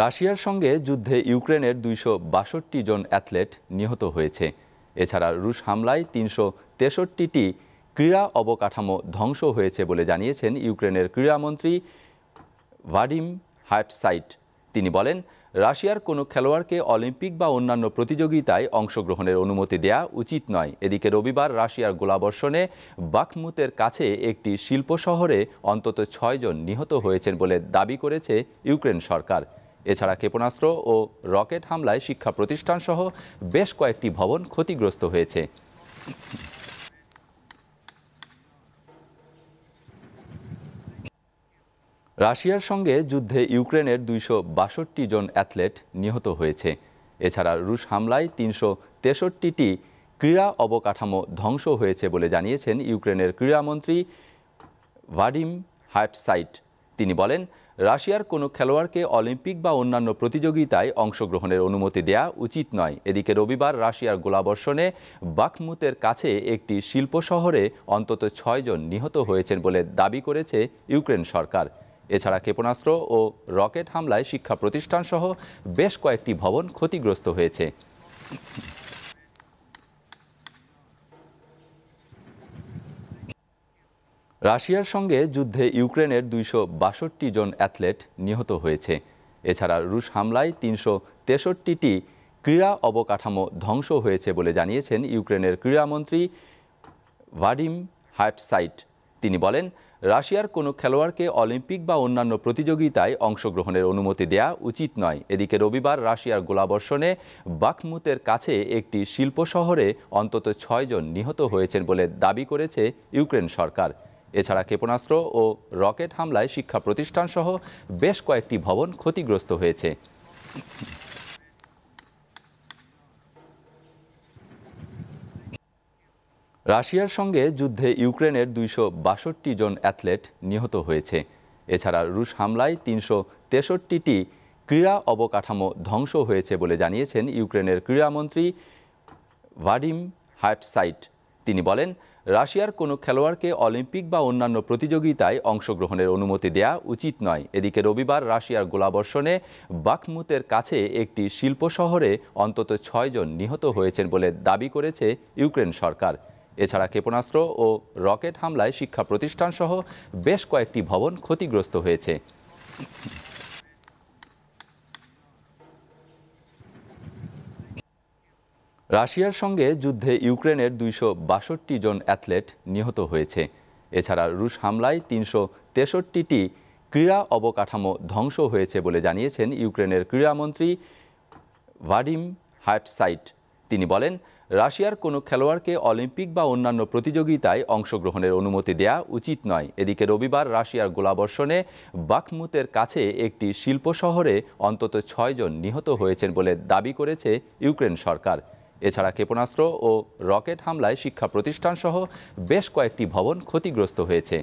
রাশিয়ার সঙ্গে যুদ্ধে ইউক্রেনের দুইশো বাষট্টি জন অ্যাথলেট নিহত হয়েছে। এছাড়া রুশ হামলায় তিনশো তেষট্টিটি ক্রীড়া অবকাঠামো ধ্বংস হয়েছে বলে জানিয়েছেন ইউক্রেনের ক্রীড়ামন্ত্রী ভাডিম হাটসাইট। তিনি বলেন, রাশিয়ার কোনো খেলোয়াড়কে অলিম্পিক বা অন্যান্য প্রতিযোগিতায় অংশগ্রহণের অনুমতি দেয়া উচিত নয়। এদিকে রবিবার রাশিয়ার গোলাবর্ষণে বাখমুতের কাছে একটি শিল্প শহরে অন্তত ছয়জন নিহত হয়েছেন বলে দাবি করেছে ইউক্রেন সরকার। এছাড়া ক্ষেপণাস্ত্র ও রকেট হামলায় শিক্ষা প্রতিষ্ঠানসহ বেশ কয়েকটি ভবন ক্ষতিগ্রস্ত হয়েছে। রাশিয়ার সঙ্গে যুদ্ধে ইউক্রেনের দুইশো বাষট্টি জন অ্যাথলেট নিহত হয়েছে। এছাড়া রুশ হামলায় তিনশো তেষট্টিটি ক্রীড়া অবকাঠামো ধ্বংস হয়েছে বলে জানিয়েছেন ইউক্রেনের ক্রীড়ামন্ত্রী ভাডিম হাটসাইট। তিনি বলেন রাশিয়ার কোনো খেলোয়াড়কে অলিম্পিক বা অন্যান্য প্রতিযোগিতায় অংশগ্রহণের অনুমতি দেয়া উচিত নয়। এদিকে রবিবার রাশিয়ার গোলাবর্ষণে বাখমুতের কাছে একটি শিল্প শহরে অন্তত ছয়জন নিহত হয়েছেন বলে দাবি করেছে ইউক্রেন সরকার। এছাড়া ক্ষেপণাস্ত্র ও রকেট হামলায় শিক্ষা প্রতিষ্ঠানসহ বেশ কয়েকটি ভবন ক্ষতিগ্রস্ত হয়েছে। রাশিয়ার সঙ্গে যুদ্ধে ইউক্রেনের দুইশো বাষট্টি জন অ্যাথলেট নিহত হয়েছে। এছাড়া রুশ হামলায় তিনশো তেষট্টিটি ক্রীড়া অবকাঠামো ধ্বংস হয়েছে বলে জানিয়েছেন ইউক্রেনের ক্রীড়ামন্ত্রী ভাডিম হাটসাইট। তিনি বলেন, রাশিয়ার কোনো খেলোয়াড়কে অলিম্পিক বা অন্যান্য প্রতিযোগিতায় অংশগ্রহণের অনুমতি দেয়া উচিত নয়। এদিকে রবিবার রাশিয়ার গোলাবর্ষণে বাখমুতের কাছে একটি শিল্প শহরে অন্তত ছয়জন নিহত হয়েছেন বলে দাবি করেছে ইউক্রেন সরকার। এছাড়া ক্ষেপণাস্ত্র ও রকেট হামলায় শিক্ষা প্রতিষ্ঠানসহ বেশ কয়েকটি ভবন ক্ষতিগ্রস্ত হয়েছে। রাশিয়ার সঙ্গে যুদ্ধে ইউক্রেনের দুইশো বাষট্টি জন অ্যাথলেট নিহত হয়েছে। এছাড়া রুশ হামলায় তিনশো তেষট্টিটি ক্রীড়া অবকাঠামো ধ্বংস হয়েছে বলে জানিয়েছেন ইউক্রেনের ক্রীড়ামন্ত্রী ভাডিম হাটসাইট। তিনি বলেন রাশিয়ার কোনো খেলোয়াড়কে অলিম্পিক বা অন্যান্য প্রতিযোগিতায় অংশগ্রহণের অনুমতি দেয়া উচিত নয়। এদিকে রবিবার রাশিয়ার গোলাবর্ষণে বাকমুতের কাছে একটি শিল্প শহরে অন্তত ছয়জন নিহত হয়েছেন বলে দাবি করেছে ইউক্রেন সরকার। এছাড়া ক্ষেপণাস্ত্র ও রকেট হামলায় শিক্ষা প্রতিষ্ঠানসহ বেশ কয়েকটি ভবন ক্ষতিগ্রস্ত হয়েছে। রাশিয়ার সঙ্গে যুদ্ধে ইউক্রেনের দুইশো বাষট্টি জন অ্যাথলেট নিহত হয়েছে। এছাড়া রুশ হামলায় তিনশো তেষট্টিটি ক্রীড়া অবকাঠামো ধ্বংস হয়েছে বলে জানিয়েছেন ইউক্রেনের ক্রীড়ামন্ত্রী ভাডিম হাটসাইট। তিনি বলেন, রাশিয়ার কোনো খেলোয়াড়কে অলিম্পিক বা অন্যান্য প্রতিযোগিতায় অংশগ্রহণের অনুমতি দেয়া উচিত নয়। এদিকে রবিবার রাশিয়ার গোলাবর্ষণে বাখমুতের কাছে একটি শিল্প শহরে অন্তত ছয়জন নিহত হয়েছেন বলে দাবি করেছে ইউক্রেন সরকার। এছাড়া ক্ষেপণাস্ত্র ও রকেট হামলায় শিক্ষা প্রতিষ্ঠানসহ বেশ কয়েকটি ভবন ক্ষতিগ্রস্ত হয়েছে।